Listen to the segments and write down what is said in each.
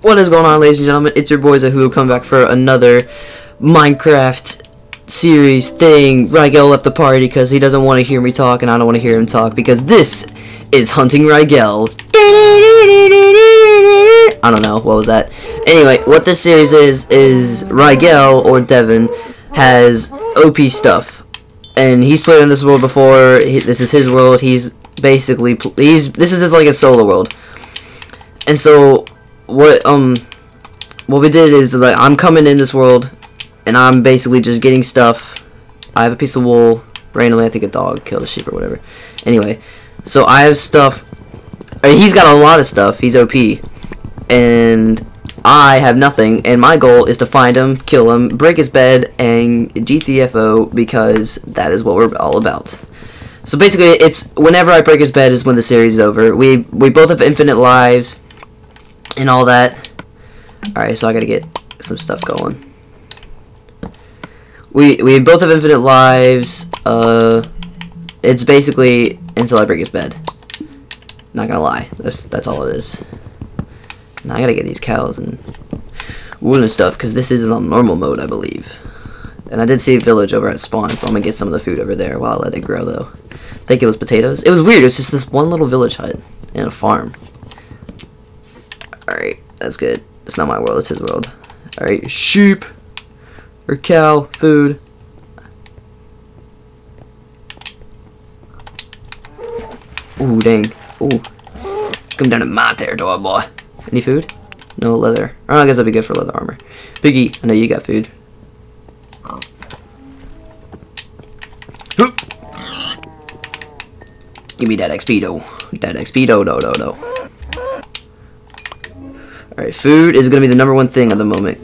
What is going on, ladies and gentlemen? It's your boys who come back for another Minecraft series thing. Rigel left the party because he doesn't want to hear me talk, and I don't want to hear him talk because this is Hunting Rigel. I don't know, what was that? Anyway, what this series is, is Rigel, or Devin, has OP stuff. And he's played in this world before, this is his world, he's basically, he's, this is like, a solo world. And so, what, um, what we did is, like, I'm coming in this world, and I'm basically just getting stuff. I have a piece of wool, randomly, I think a dog killed a sheep or whatever. Anyway, so I have stuff, I mean, he's got a lot of stuff, he's OP, and I have nothing, and my goal is to find him, kill him, break his bed, and GTFO because that is what we're all about. So basically, it's whenever I break his bed is when the series is over. We we both have infinite lives, and all that. All right, so I gotta get some stuff going. We we both have infinite lives. Uh, it's basically until I break his bed. Not gonna lie, that's that's all it is. Now I gotta get these cows and wool and stuff because this is on normal mode, I believe. And I did see a village over at spawn, so I'm gonna get some of the food over there while I let it grow, though. Think it was potatoes. It was weird. It was just this one little village hut and a farm. All right, that's good. It's not my world. It's his world. All right, sheep or cow food. Ooh, dang. Ooh. Come down to my territory, boy. Any food? No leather. Oh, I guess that'd be good for leather armor. Biggie, I know you got food. Give me that XP, though. That XP, do, do, do, do. Alright, food is gonna be the number one thing at the moment.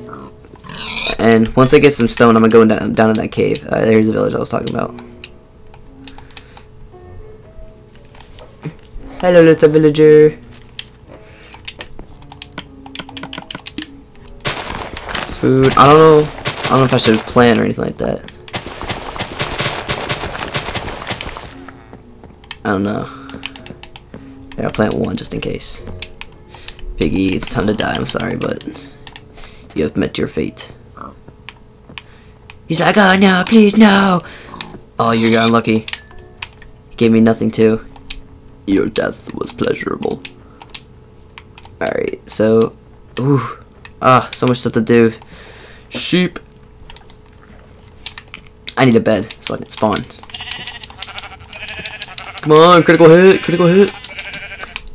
And once I get some stone, I'm gonna go down, down in that cave. There's the village I was talking about. Hello, little villager. Food. I don't know. I don't know if I should plant or anything like that. I don't know. I'll plant one just in case. Piggy, it's time to die. I'm sorry, but you have met your fate. He's like, oh no, please no. Oh, you're unlucky. He gave me nothing too. Your death was pleasurable. Alright, so... Ooh. Ah, so much stuff to do. Sheep. I need a bed so I can spawn. Come on, critical hit, critical hit.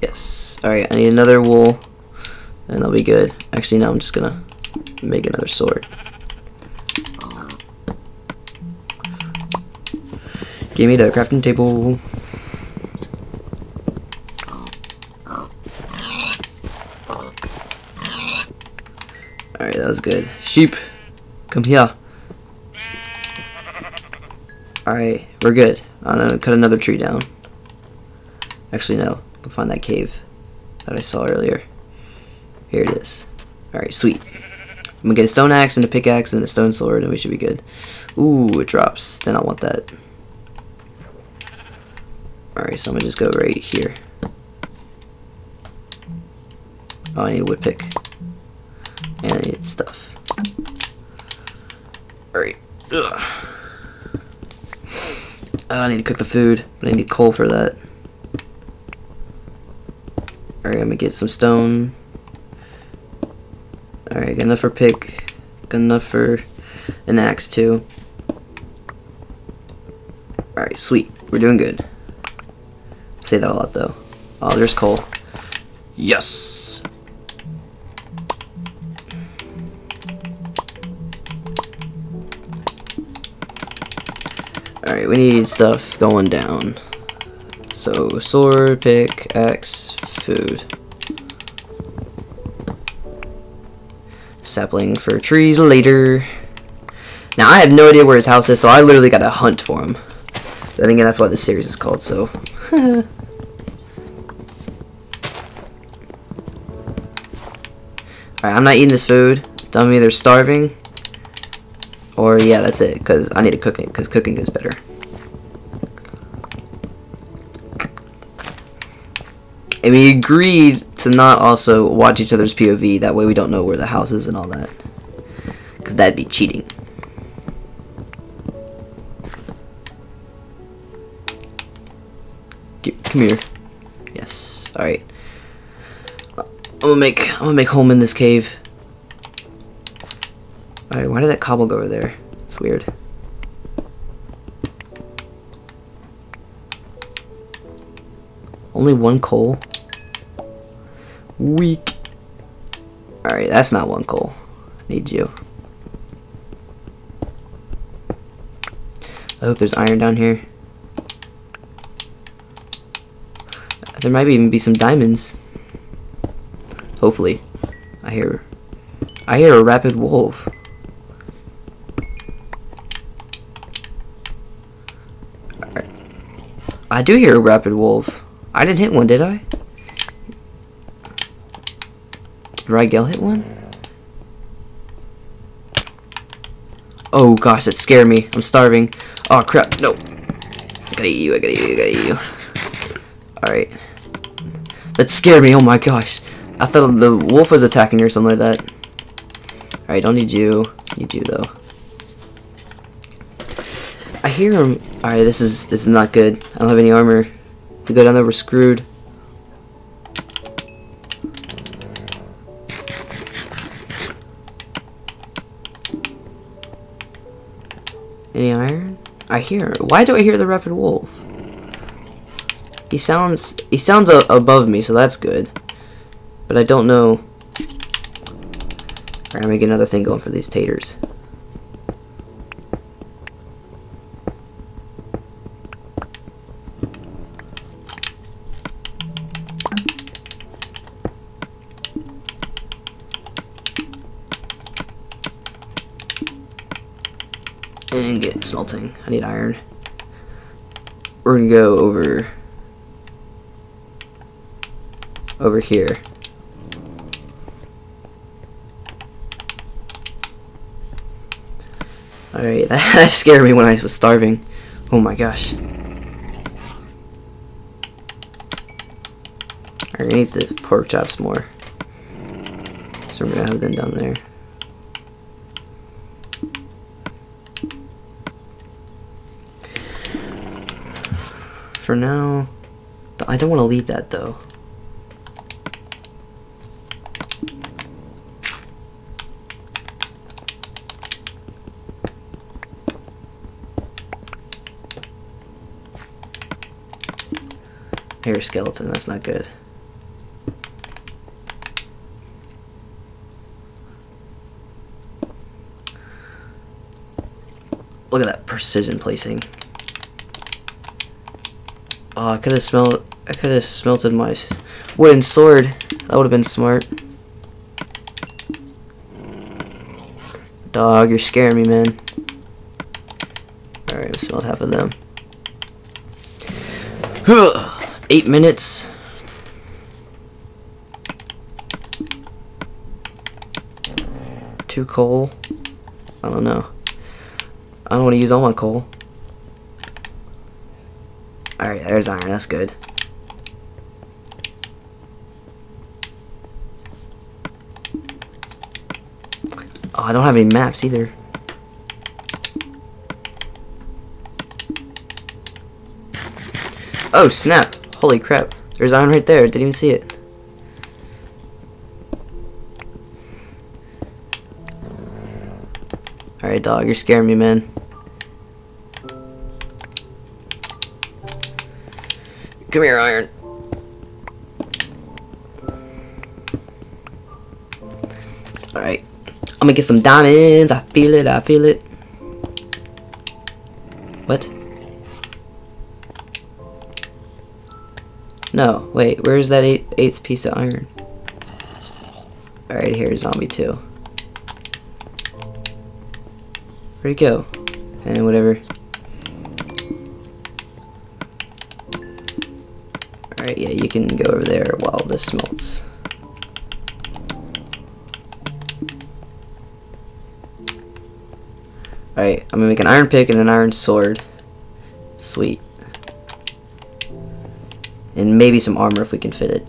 Yes. Alright, I need another wool. And that'll be good. Actually, no, I'm just gonna make another sword. Give me the crafting table. Alright, that was good. Sheep, come here. Alright, we're good. I'm gonna cut another tree down. Actually, no. We'll find that cave that I saw earlier. Here it is. Alright, sweet. I'm gonna get a stone axe and a pickaxe and a stone sword and we should be good. Ooh, it drops. Then I want that. Alright, so I'm gonna just go right here. Oh, I need a wood pick. And I need stuff. Alright. Oh, I need to cook the food, but I need coal for that. Alright, I'm gonna get some stone. Alright, enough for pick. Enough for an axe too. Alright, sweet. We're doing good. Say that a lot though. Oh, there's coal. Yes! Alright, we need stuff going down. So, sword, pick, axe, food. Sapling for trees later. Now, I have no idea where his house is, so I literally gotta hunt for him. Then again, that's why this series is called, so... Alright, I'm not eating this food. I'm either starving or yeah, that's it. Cause I need to cook it. Cause cooking is better. And we agreed to not also watch each other's POV. That way we don't know where the house is and all that. Because that'd be cheating. Get, come here. Yes. All right. I'm gonna make I'm gonna make home in this cave. All right. Why did that cobble go over there? It's weird. Only one coal. Weak. All right. That's not one coal. Need you. I hope there's iron down here. There might even be some diamonds. Hopefully. I hear I hear a rapid wolf. Alright. I do hear a rapid wolf. I didn't hit one, did I? Did Rigel hit one? Oh gosh, that scared me. I'm starving. Oh crap, no. I gotta eat you, I gotta eat you, I gotta eat you. Alright. That scared me, oh my gosh. I thought the wolf was attacking or something like that. Alright, don't need you. Need you though. I hear him. Alright, this is this is not good. I don't have any armor. If we go down there, we're screwed. Hear. Why do I hear the rapid wolf? He sounds he sounds above me, so that's good. But I don't know. Alright, I'm gonna get another thing going for these taters. And get smelting. I need iron. We're gonna go over over here. Alright, that scared me when I was starving. Oh my gosh. I need the pork chops more. So we're gonna have them down there. For now, I don't want to leave that though. Hair skeleton, that's not good. Look at that precision placing. Oh, I could have smelled. I could have smelted my wooden sword. That would have been smart. Dog, you're scaring me, man. Alright, I smelled half of them. Eight minutes. Two coal. I don't know. I don't want to use all my coal. Alright, there's iron. That's good. Oh, I don't have any maps either. Oh, snap. Holy crap. There's iron right there. Didn't even see it. Alright, dog. You're scaring me, man. Come here, iron. Alright. I'm gonna get some diamonds. I feel it. I feel it. What? No, wait, where's that eight, eighth piece of iron? Alright, here's zombie 2. Where'd he go? And whatever. You can go over there while this smelts. Alright, I'm gonna make an iron pick and an iron sword. Sweet. And maybe some armor if we can fit it.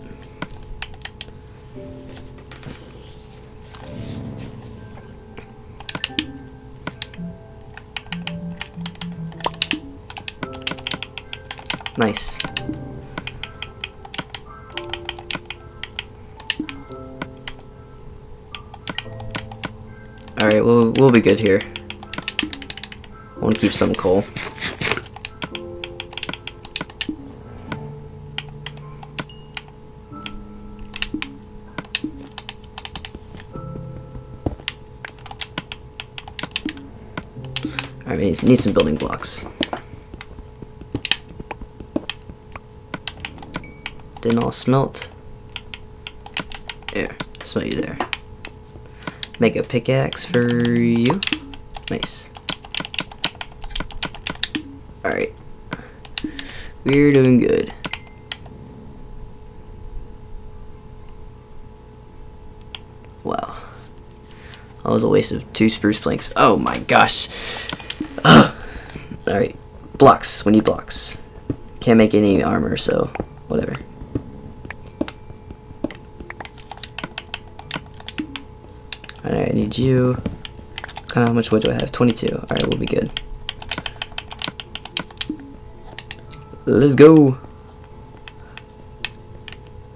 Good here. I want to keep some coal. Alright, need, need some building blocks. Didn't all smelt. There, smelt you there. Make a pickaxe for you. Nice. Alright. We're doing good. Wow. That was a waste of two spruce planks. Oh my gosh. Alright. Blocks. We need blocks. Can't make any armor, so whatever. Alright, I need you. Of how much wood do I have? 22. Alright, we'll be good. Let's go.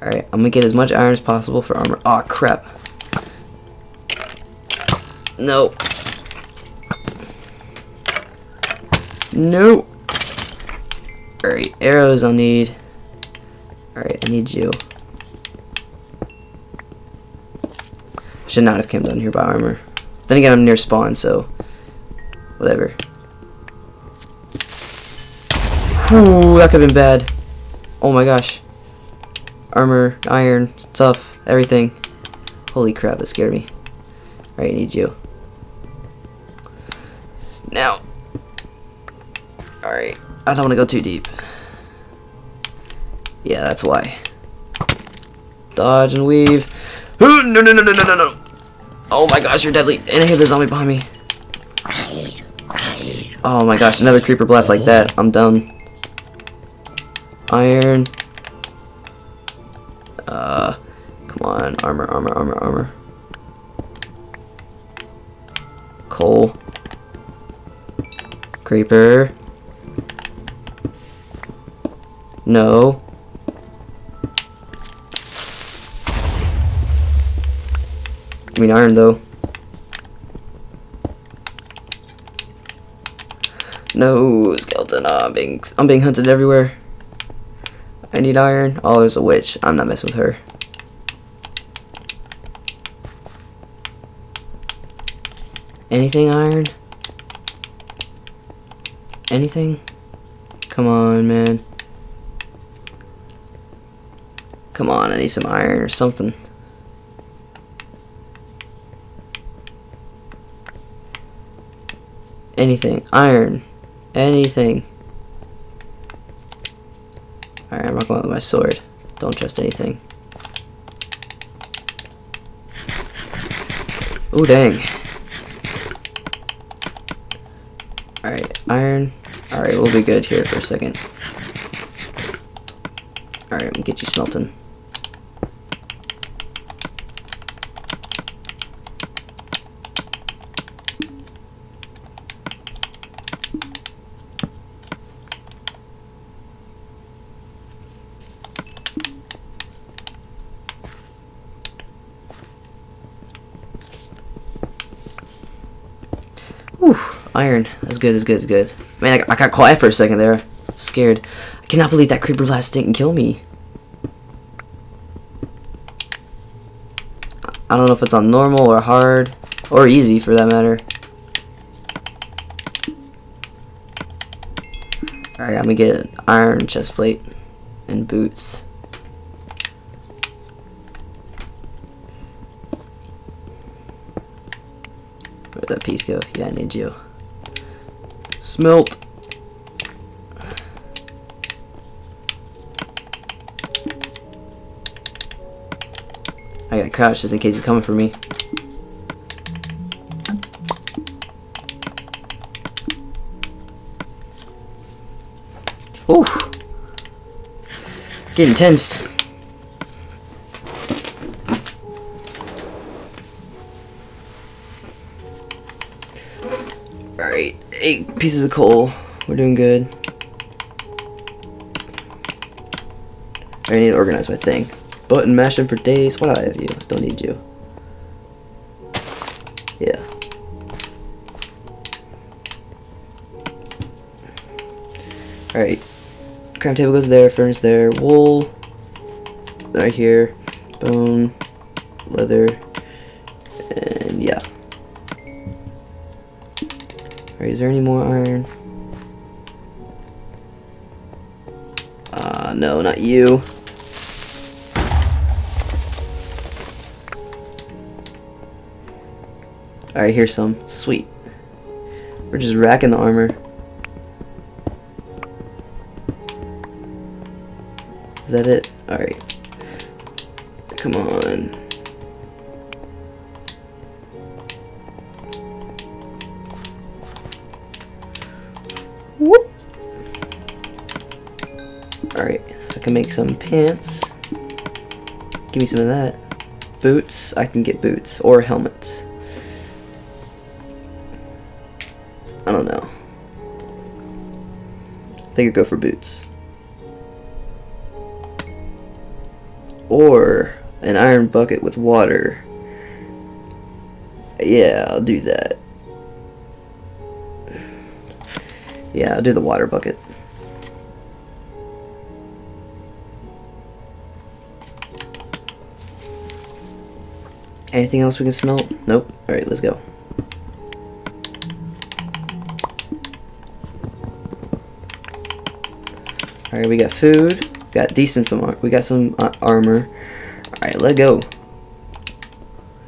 Alright, I'm gonna get as much iron as possible for armor. Aw, oh, crap. No. No. Alright, arrows I'll need. Alright, I need you. Should not have come down here by armor. Then again, I'm near spawn, so whatever. Whew, that could have been bad. Oh my gosh. Armor, iron, stuff, everything. Holy crap, that scared me. Alright, I need you. Now. Alright, I don't want to go too deep. Yeah, that's why. Dodge and weave. No, no, no, no, no, no. Oh my gosh, you're deadly. And I hear the zombie behind me. Oh my gosh, another creeper blast like that. I'm done. Iron. Uh, come on. Armor, armor, armor, armor. Coal. Creeper. No. I mean iron though. No, skeleton. Oh, I'm being I'm being hunted everywhere. I need iron. Oh, there's a witch. I'm not messing with her. Anything iron? Anything? Come on, man. Come on, I need some iron or something. Anything. Iron. Anything. Alright, I'm not going with my sword. Don't trust anything. Oh dang. Alright, iron. Alright, we'll be good here for a second. Alright, I'm get you smelting. Iron. That's good, that's good, that's good. Man, I, I got quiet for a second there. Scared. I cannot believe that creeper blast didn't kill me. I don't know if it's on normal or hard. Or easy, for that matter. Alright, I'm gonna get an iron chest plate and boots. Where'd that piece go? Yeah, I need you. Smelt. I gotta crouch just in case he's coming for me. Oof. Getting tense. Eight pieces of coal. We're doing good. I need to organize my thing. Button mashing for days. What do I have you? Don't need you. Yeah. Alright. Cram table goes there, furnace there, wool right here, bone, leather, Is there any more iron? Uh, no, not you. Alright, here's some. Sweet. We're just racking the armor. Is that it? Alright. Come on. Can make some pants. Give me some of that. Boots, I can get boots. Or helmets. I don't know. I think I'd go for boots. Or an iron bucket with water. Yeah, I'll do that. Yeah, I'll do the water bucket. Anything else we can smell? Nope. Alright, let's go. Alright, we got food. Got decent some. We got some uh, armor. Alright, let go.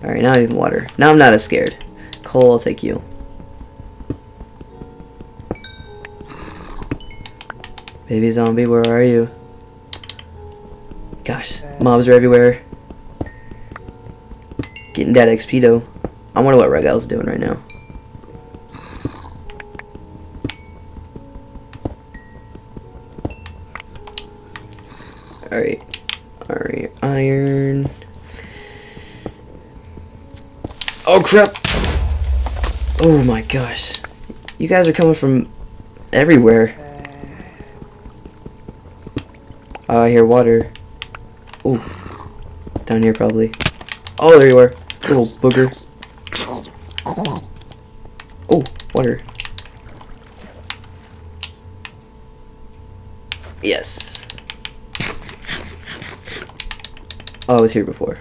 Alright, now I need water. Now I'm not as scared. Coal, I'll take you. Baby zombie, where are you? Gosh, mobs are everywhere. Getting that XP though. I wonder what Rigel's doing right now. Alright. Alright, iron. Oh crap! Oh my gosh. You guys are coming from everywhere. Oh, I hear water. Oh. Down here probably. Oh, there you are. Little booger. Oh, water. Yes. Oh, I was here before.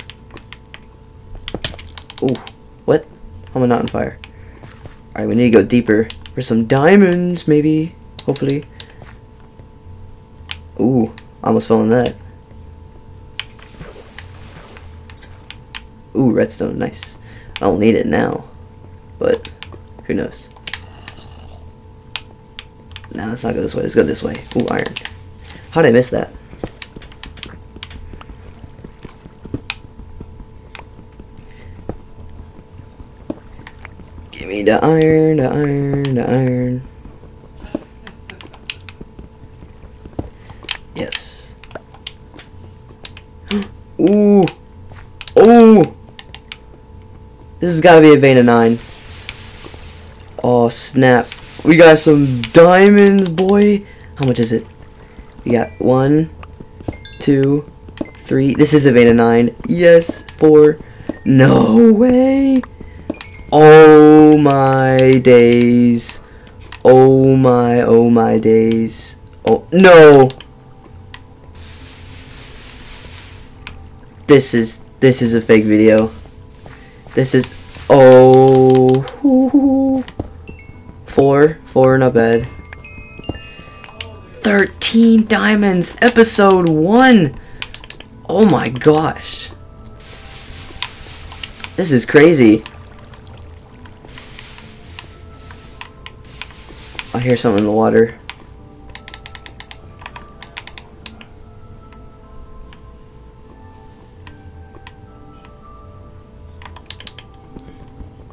Ooh, what? Am I not on fire? Alright, we need to go deeper for some diamonds, maybe. Hopefully. Ooh, almost fell in that. Ooh, redstone, nice. I don't need it now, but who knows. Now let's not go this way. Let's go this way. Ooh, iron. How did I miss that? Give me the iron, the iron, the iron. Yes. Ooh. Ooh. This has got to be a vein of nine. Oh, snap. We got some diamonds, boy. How much is it? We got one, two, three. This is a vein of nine. Yes, four. No way. Oh my days. Oh my, oh my days. Oh, no. This is, this is a fake video. This is, oh. Four, four, not bad. 13 diamonds, episode one. Oh my gosh. This is crazy. I hear something in the water.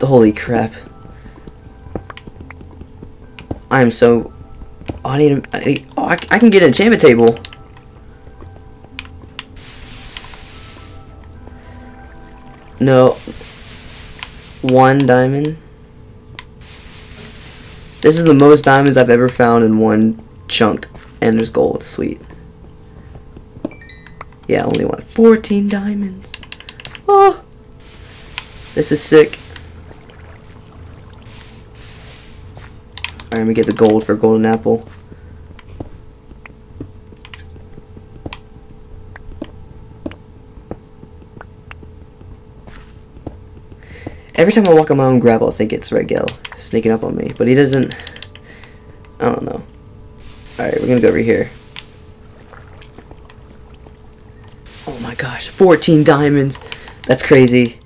Holy crap. I'm so... Oh, I need... I, need, oh, I, I can get an enchantment table. No. One diamond. This is the most diamonds I've ever found in one chunk. And there's gold. Sweet. Yeah, I only want 14 diamonds. Oh! This is sick. Alright, let me get the gold for golden apple. Every time I walk on my own gravel, I think it's Rigel sneaking up on me. But he doesn't... I don't know. Alright, we're gonna go over here. Oh my gosh, 14 diamonds. That's crazy.